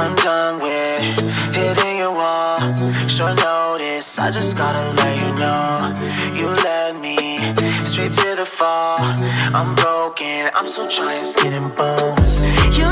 I'm done with hitting your wall. Short notice, I just gotta let you know. You led me straight to the fall. I'm broken, I'm still trying skin and bones. You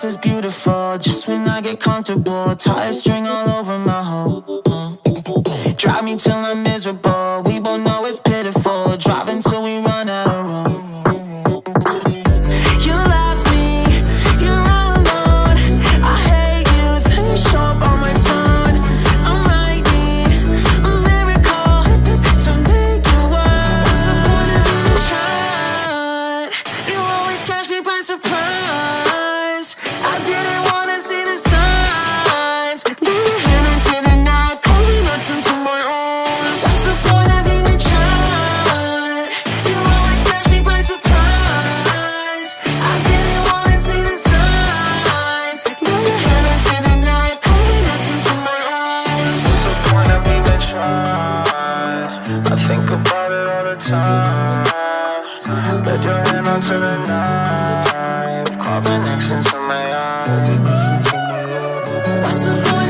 Your is beautiful, just when I get comfortable. Tie a string all over my home. Mm. Drive me till I'm miserable. time. Put your hand onto the knife. Carbon X into my eye. What's the point?